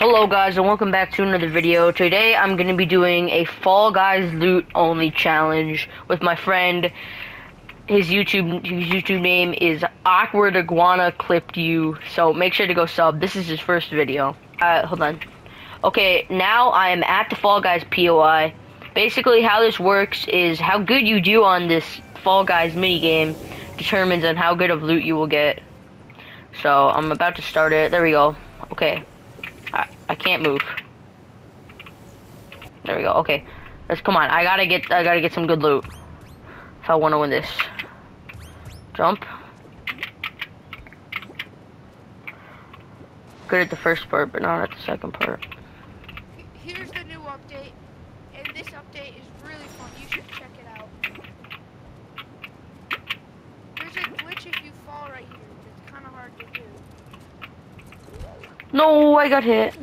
Hello guys and welcome back to another video. Today I'm going to be doing a Fall Guys loot only challenge with my friend. His YouTube his YouTube name is Awkward Iguana Clipped You. So make sure to go sub. This is his first video. Uh, hold on. Okay, now I am at the Fall Guys POI. Basically how this works is how good you do on this Fall Guys minigame determines on how good of loot you will get. So I'm about to start it. There we go. Okay. Can't move. There we go. Okay. Let's come on. I gotta get I gotta get some good loot. If I wanna win this. Jump. Good at the first part, but not at the second part. Here's the new update, and this update is really fun. You should check it out. There's a glitch if you fall right here. It's kind of hard to do. No, I got hit.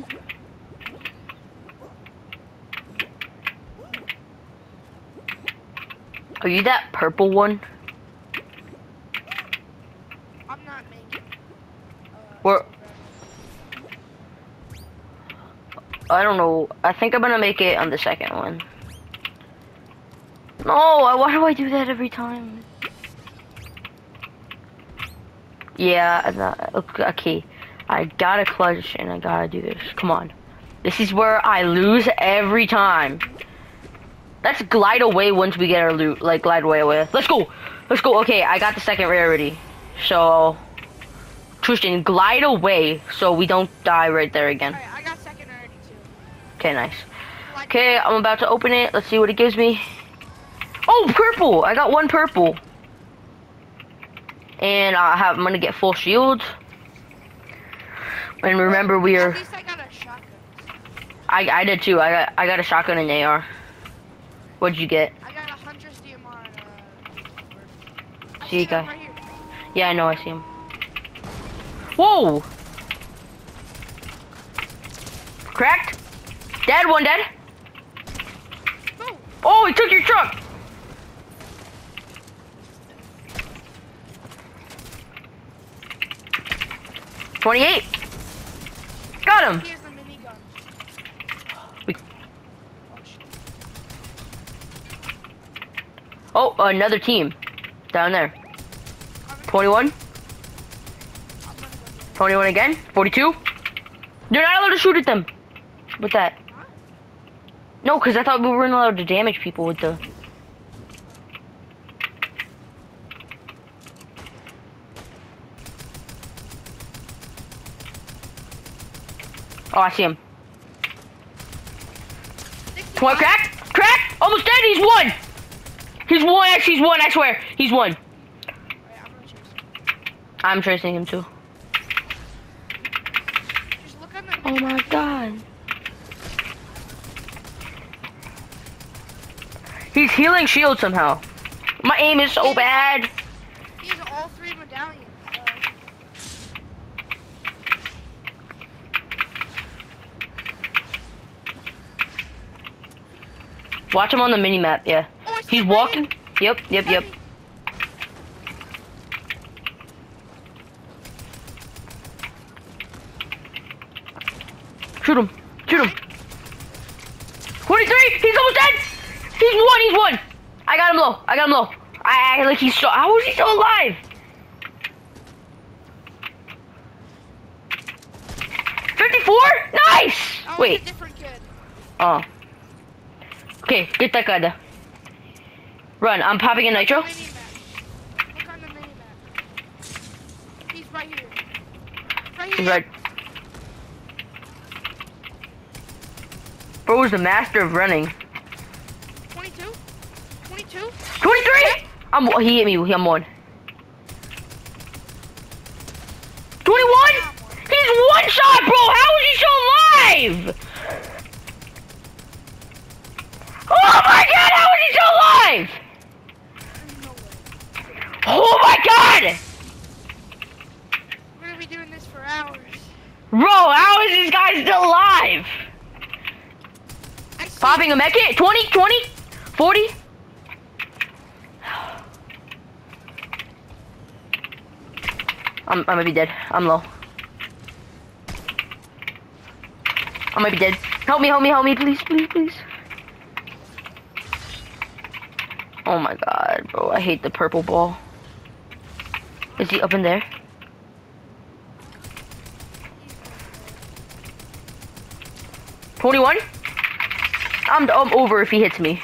Are you that purple one? I'm not making. Uh, Where-. I don't know. I think I'm gonna make it on the second one. No, why do I do that every time? Yeah, not- okay. I gotta clutch and I gotta do this. Come on. This is where I lose every time. Let's glide away once we get our loot. Like, glide away away. Let's go! Let's go. Okay, I got the second rarity. So, Tristan, glide away so we don't die right there again. Alright, I got second already too. Okay, nice. Okay, I'm about to open it. Let's see what it gives me. Oh, purple! I got one purple. And I have, I'm gonna get full shield. And remember, we are. At least I got a shotgun. I I did too. I got I got a shotgun and AR. What'd you get? I got a hunter's DMR and uh. See you them right. Yeah, I know. I see him. Whoa! Cracked. Dead. One dead. Boom! Oh, he took your truck. Twenty-eight. Got him. Here's the minigun. We- Oh shit. Oh, another team down there. Coming. Twenty-one. I'm gonna go get it. 21 again. 42. You're not allowed to shoot at them with that. No, because I thought we weren't allowed to damage people with the. Oh, I see him. 65. One crack, crack, almost dead. He's one. He's one. Actually, he's one. I swear, he's one. Alright, I'm. I'm tracing him too. Just look on the Oh my god. He's healing shield somehow. My aim is so bad. He has all three medallions. Watch him on the mini map, yeah. oh, He's walking. Yep, yep, yep. Shoot him. Shoot him. 23! He's almost dead! He's one, he's one! I got him low. I got him low. I, I like he's so how is he still alive? Fifty-four? Nice! Oh, Wait. Oh. Okay, get that guy there. Run, I'm popping a nitro. Mini map. Look on the mini map. He's right here. Right here. He's right. Bro's the master of running. 22? 22? 23! I'm, oh, he hit me, I'm one. 21? He's one shot, bro! How is he still alive? Oh my god, how is he still alive? No way. Oh my god! We're gonna be doing this for hours. Bro, how is this guy still alive? I see Popping a med kit. 20, 20, 40. I'm, I'm gonna be dead. I'm low. I might be dead. Help me, help me, help me, please, please, please. Oh my god, bro. I hate the purple ball. Is he up in there? Twenty-one. I'm I'm over if he hits me.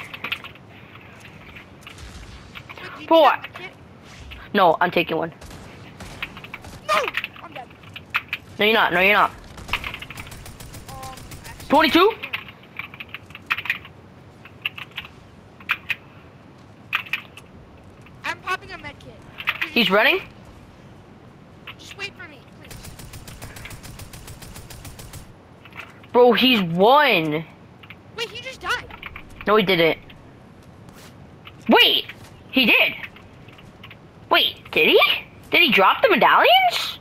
Wait, you Boy. get the kit? No, I'm taking one. No! I'm dead. No, you're not. No, you're not. Um, 22? I'm popping a med kit. He's running. Just wait for me, please. Bro, he's one. Wait, he just died. No, he didn't. Wait, he did. Wait, did he? Did he drop the medallions?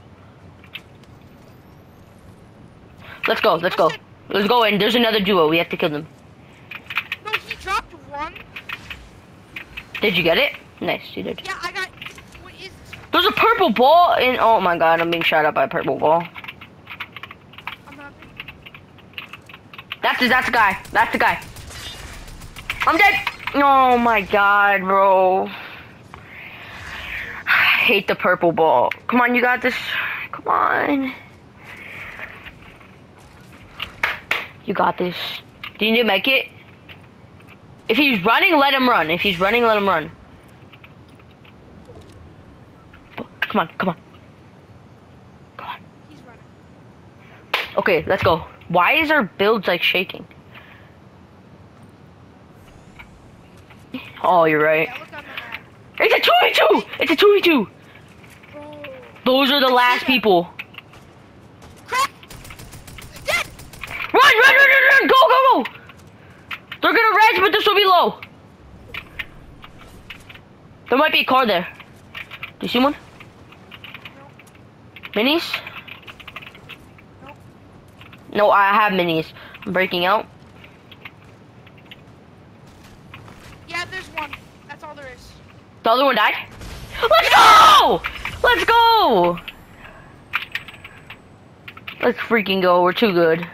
Let's go, let's go. Let's go, and there's another duo. We have to kill them. No, he dropped one. Did you get it? Nice, you did. Yeah, I got. What is? There's a purple ball in. Oh my god, I'm being shot at by a purple ball. I'm not. That's that's the guy. That's the guy. I'm dead. Oh my god, bro. I hate the purple ball. Come on, you got this. Come on. You got this. Do you need to make it? If he's running, let him run. If he's running, let him run. Come on, come on. Come on. He's running. Okay, let's go. Why is our builds like shaking? Oh, you're right. Yeah, look on the map. It's a 2v2! It's a 2v2! Those are the last people. Run, run, run, run, run! Go, go, go! They're gonna res, but this will be low. There might be a car there. Do you see one? Minis? No, I have minis. I'm breaking out. Yeah, there's one. That's all there is. The other one died? Let's go! Let's go! Let's freaking go. We're too good.